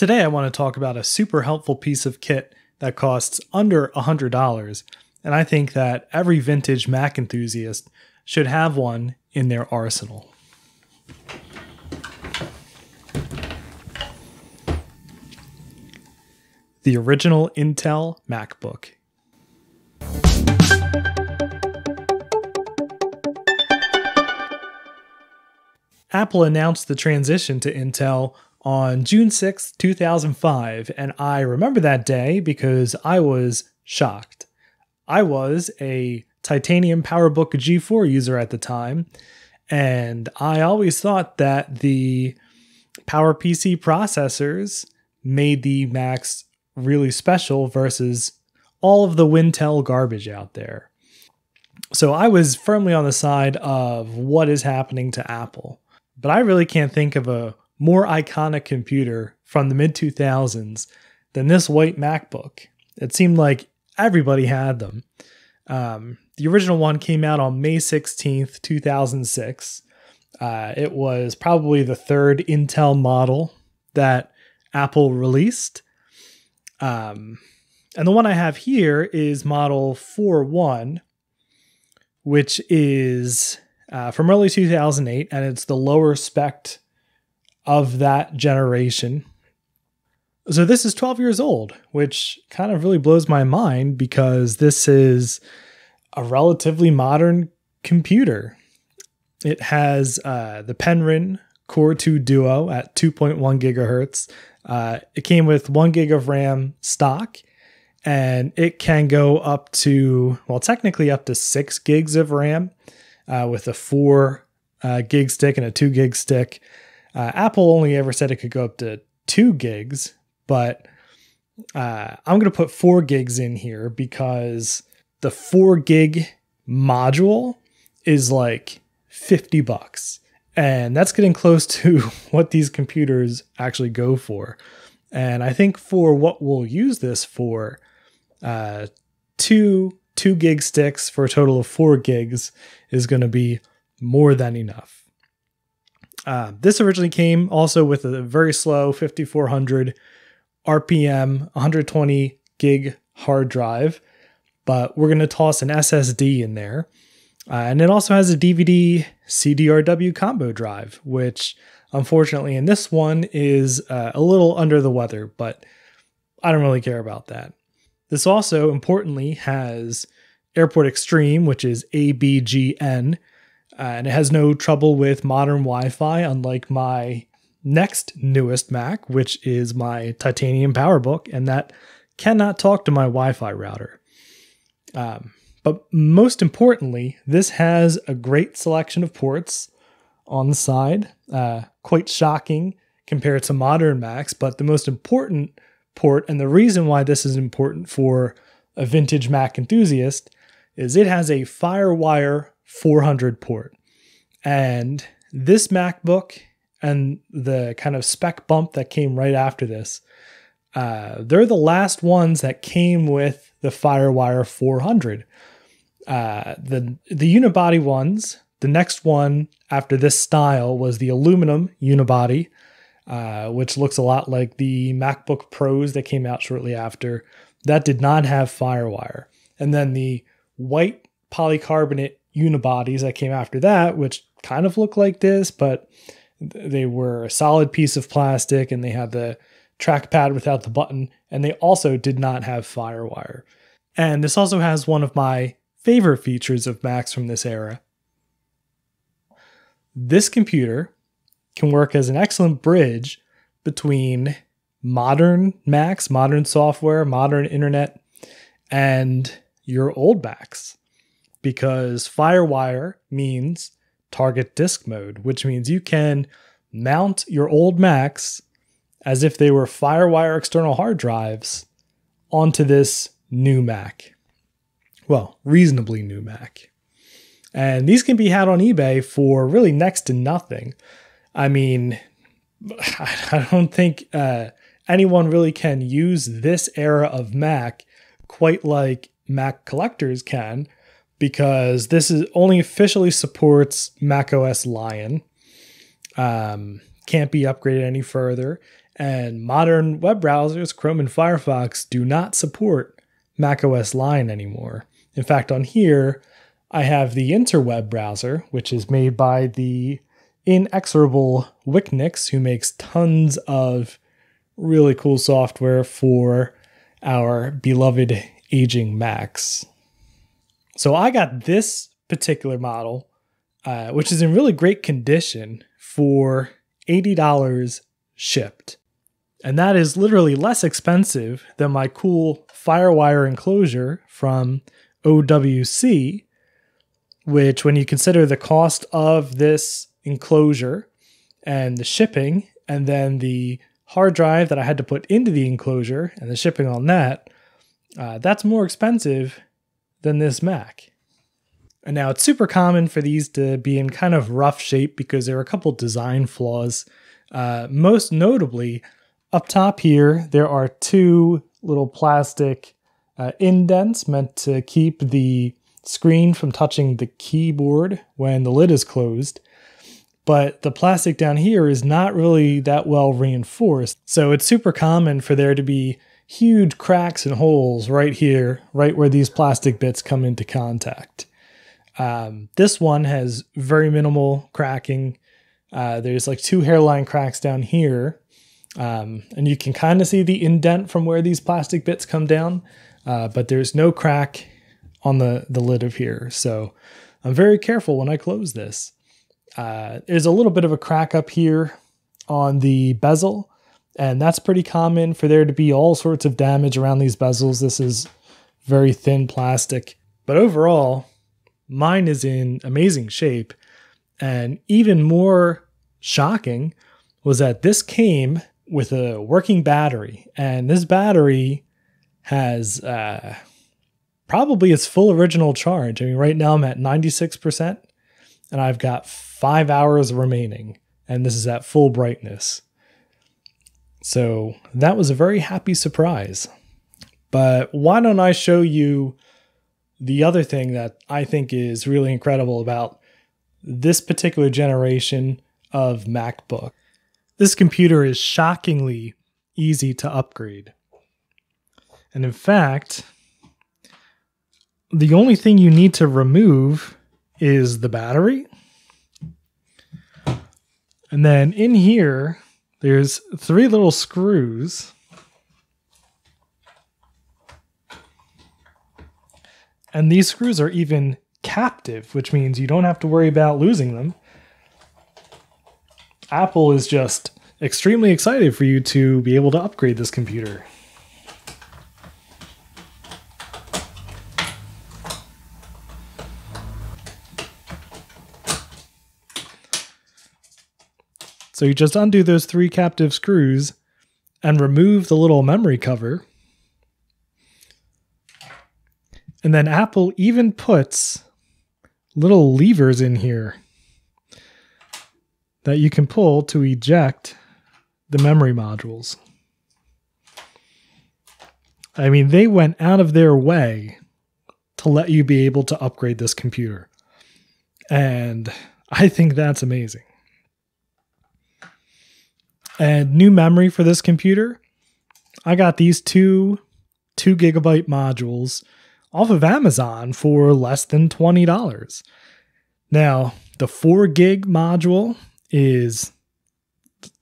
Today, I want to talk about a super helpful piece of kit that costs under $100, and I think that every vintage Mac enthusiast should have one in their arsenal. The original Intel MacBook. Apple announced the transition to Intel on June 6, 2005, and I remember that day because I was shocked. I was a Titanium PowerBook G4 user at the time, and I always thought that the PowerPC processors made the Macs really special versus all of the Wintel garbage out there. So I was firmly on the side of what is happening to Apple. But I really can't think of a more iconic computer from the mid 2000s than this white MacBook. It seemed like everybody had them. Um, the original one came out on May 16th, 2006. Uh, it was probably the third Intel model that Apple released. Um, and the one I have here is model 4.1, which is uh, from early 2008, and it's the lower spec of that generation. So this is 12 years old, which kind of really blows my mind because this is a relatively modern computer. It has uh, the Penryn Core 2 Duo at 2.1 gigahertz. Uh, it came with one gig of RAM stock, and it can go up to, well, technically up to six gigs of RAM uh, with a four uh, gig stick and a two gig stick. Uh, Apple only ever said it could go up to two gigs, but uh, I'm going to put four gigs in here because the four gig module is like 50 bucks. And that's getting close to what these computers actually go for. And I think for what we'll use this for, uh, two two gig sticks for a total of four gigs is going to be more than enough. Uh, this originally came also with a very slow 5400 RPM 120 gig hard drive, but we're going to toss an SSD in there. Uh, and it also has a DVD CDRW combo drive, which unfortunately in this one is uh, a little under the weather, but I don't really care about that. This also importantly has Airport Extreme, which is ABGN, uh, and it has no trouble with modern Wi Fi, unlike my next newest Mac, which is my Titanium PowerBook, and that cannot talk to my Wi Fi router. Um, but most importantly, this has a great selection of ports on the side, uh, quite shocking compared to modern Macs. But the most important port, and the reason why this is important for a vintage Mac enthusiast, is it has a FireWire 400 port. And this MacBook and the kind of spec bump that came right after this, uh, they're the last ones that came with the FireWire 400. Uh, the the unibody ones, the next one after this style was the aluminum unibody, uh, which looks a lot like the MacBook Pros that came out shortly after. That did not have FireWire. And then the white polycarbonate unibodies that came after that, which kind of look like this, but they were a solid piece of plastic and they had the trackpad without the button, and they also did not have Firewire. And this also has one of my favorite features of Macs from this era. This computer can work as an excellent bridge between modern Macs, modern software, modern internet, and your old Macs. Because Firewire means target disk mode, which means you can mount your old Macs as if they were Firewire external hard drives onto this new Mac. Well, reasonably new Mac. And these can be had on eBay for really next to nothing. I mean, I don't think uh, anyone really can use this era of Mac quite like Mac collectors can, because this is only officially supports Mac OS Lion. Um, can't be upgraded any further. And modern web browsers, Chrome and Firefox, do not support macOS Lion anymore. In fact, on here, I have the interweb browser, which is made by the inexorable Wicknix, who makes tons of really cool software for our beloved aging Macs. So I got this particular model, uh, which is in really great condition for $80 shipped. And that is literally less expensive than my cool Firewire enclosure from OWC, which, when you consider the cost of this enclosure and the shipping, and then the hard drive that I had to put into the enclosure and the shipping on that, uh, that's more expensive than this Mac. And now it's super common for these to be in kind of rough shape because there are a couple design flaws. Uh, most notably, up top here, there are two little plastic uh, indents meant to keep the screen from touching the keyboard when the lid is closed. But the plastic down here is not really that well reinforced. So it's super common for there to be huge cracks and holes right here, right where these plastic bits come into contact. Um, this one has very minimal cracking. Uh, there's like two hairline cracks down here. Um, and you can kind of see the indent from where these plastic bits come down, uh, but there's no crack on the, the lid of here. So I'm very careful when I close this. Uh, there's a little bit of a crack up here on the bezel, and that's pretty common for there to be all sorts of damage around these bezels. This is very thin plastic, but overall, mine is in amazing shape. And even more shocking was that this came with a working battery, and this battery has uh, probably its full original charge. I mean, right now I'm at 96%, and I've got five hours remaining, and this is at full brightness. So that was a very happy surprise. But why don't I show you the other thing that I think is really incredible about this particular generation of MacBook? This computer is shockingly easy to upgrade. And in fact, the only thing you need to remove is the battery. And then in here, there's three little screws. And these screws are even captive, which means you don't have to worry about losing them. Apple is just extremely excited for you to be able to upgrade this computer. So you just undo those three captive screws and remove the little memory cover. And then Apple even puts little levers in here that you can pull to eject the memory modules. I mean, they went out of their way to let you be able to upgrade this computer. And I think that's amazing. And new memory for this computer, I got these two two gigabyte modules off of Amazon for less than $20. Now, the four gig module is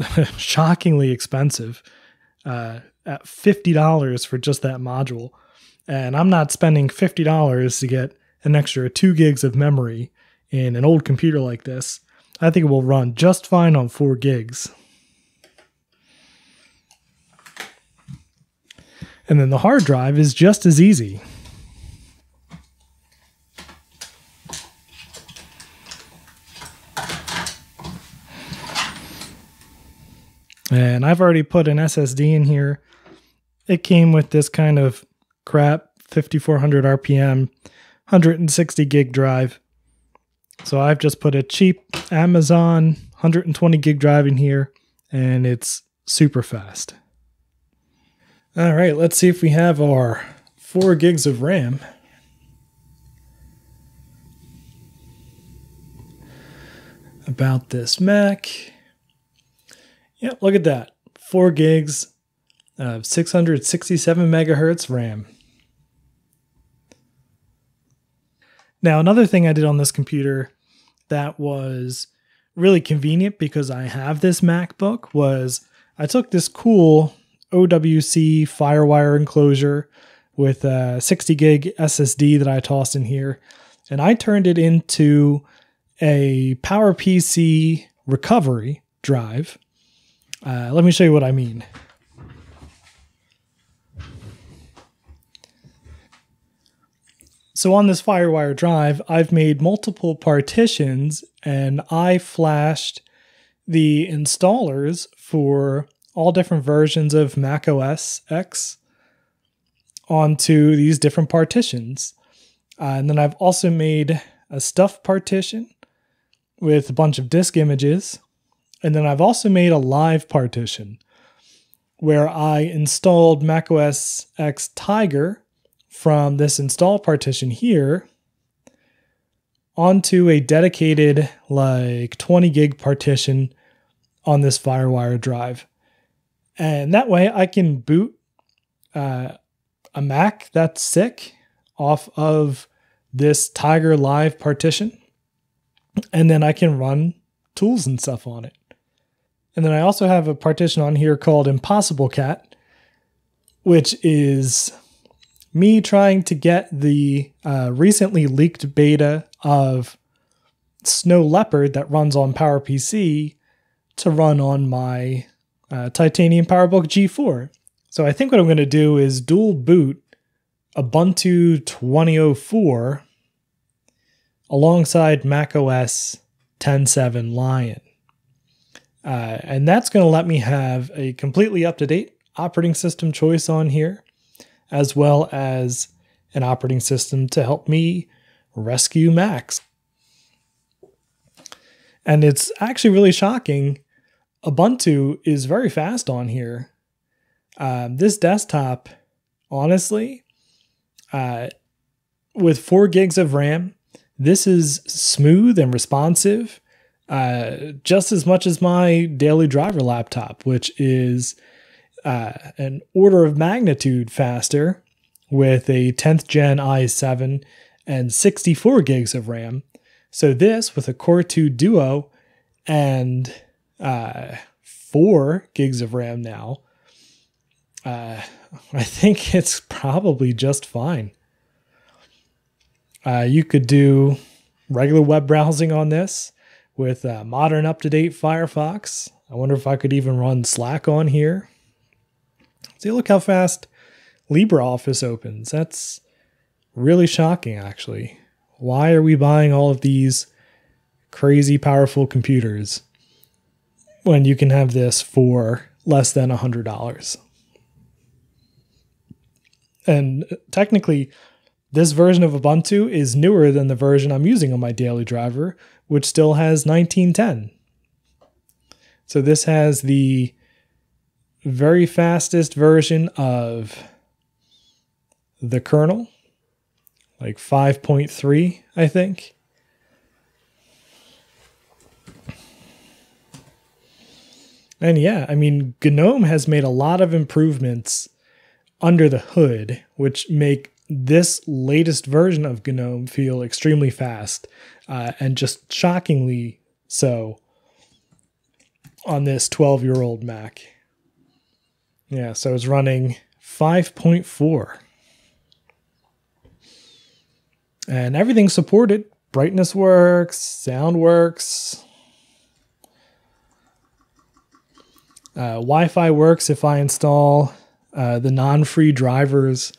shockingly expensive uh, at $50 for just that module. And I'm not spending $50 to get an extra two gigs of memory in an old computer like this. I think it will run just fine on four gigs. And then the hard drive is just as easy. And I've already put an SSD in here. It came with this kind of crap 5400 RPM, 160 gig drive. So I've just put a cheap Amazon 120 gig drive in here, and it's super fast. All right, let's see if we have our four gigs of RAM. About this Mac. Yep, look at that. 4 gigs of 667 megahertz RAM. Now, another thing I did on this computer that was really convenient because I have this MacBook was I took this cool OWC Firewire enclosure with a 60 gig SSD that I tossed in here, and I turned it into a PowerPC recovery drive. Uh, let me show you what I mean. So on this FireWire drive, I've made multiple partitions and I flashed the installers for all different versions of Mac OS X onto these different partitions. Uh, and then I've also made a stuff partition with a bunch of disk images. And then I've also made a live partition where I installed macOS X Tiger from this install partition here onto a dedicated like 20 gig partition on this Firewire drive. And that way I can boot uh, a Mac that's sick off of this Tiger Live partition. And then I can run tools and stuff on it. And then I also have a partition on here called Impossible Cat, which is me trying to get the uh, recently leaked beta of Snow Leopard that runs on PowerPC to run on my uh, Titanium PowerBook G4. So I think what I'm going to do is dual boot Ubuntu 2004 alongside macOS 10.7 Lion. Uh, and that's going to let me have a completely up to date operating system choice on here as well as an operating system to help me rescue Macs. And it's actually really shocking. Ubuntu is very fast on here. Um, this desktop, honestly, uh, with four gigs of RAM, this is smooth and responsive, uh, just as much as my daily driver laptop, which is uh, an order of magnitude faster with a 10th gen i7 and 64 gigs of RAM. So this with a Core 2 Duo and uh, 4 gigs of RAM now, uh, I think it's probably just fine. Uh, you could do regular web browsing on this with modern up to date Firefox. I wonder if I could even run Slack on here. See, look how fast LibreOffice opens. That's really shocking, actually. Why are we buying all of these crazy powerful computers when you can have this for less than $100? And technically, this version of Ubuntu is newer than the version I'm using on my daily driver, which still has 1910. So this has the very fastest version of the kernel, like 5.3, I think. And yeah, I mean, GNOME has made a lot of improvements under the hood, which make this latest version of GNOME feel extremely fast uh, and just shockingly so on this 12 year old Mac. Yeah, so it's running 5.4. And everything's supported. Brightness works, sound works. Uh, wi Fi works if I install uh, the non free drivers.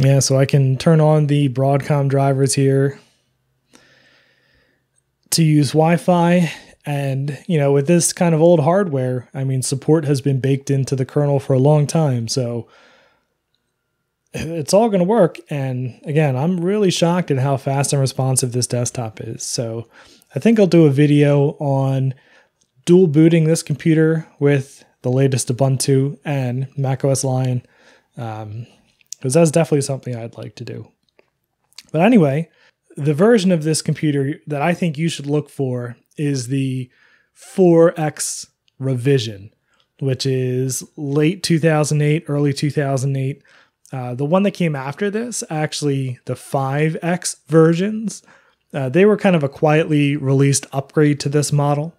Yeah, so I can turn on the Broadcom drivers here to use Wi-Fi and you know with this kind of old hardware, I mean support has been baked into the kernel for a long time, so it's all going to work and again, I'm really shocked at how fast and responsive this desktop is. So I think I'll do a video on dual booting this computer with the latest Ubuntu and macOS Lion, because um, that's definitely something I'd like to do. But anyway, the version of this computer that I think you should look for is the 4X revision, which is late 2008, early 2008. Uh, the one that came after this, actually, the 5X versions, uh, they were kind of a quietly released upgrade to this model.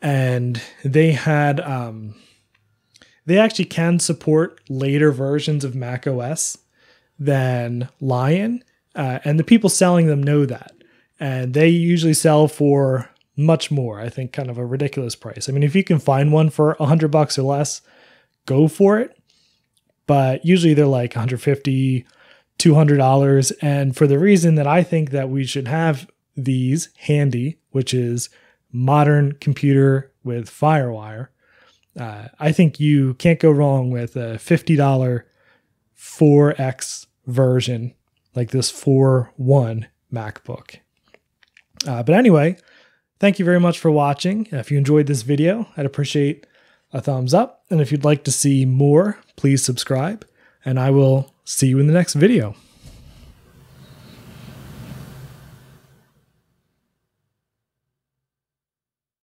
And they had, um, they actually can support later versions of Mac OS than Lion. Uh, and the people selling them know that. And they usually sell for much more. I think kind of a ridiculous price. I mean, if you can find one for a hundred bucks or less, go for it. But usually they're like 150, 200 dollars. And for the reason that I think that we should have these handy, which is modern computer with FireWire, uh, I think you can't go wrong with a $50 4X version like this 4 1 MacBook. Uh, but anyway, thank you very much for watching. If you enjoyed this video, I'd appreciate a thumbs up. And if you'd like to see more, please subscribe. And I will see you in the next video.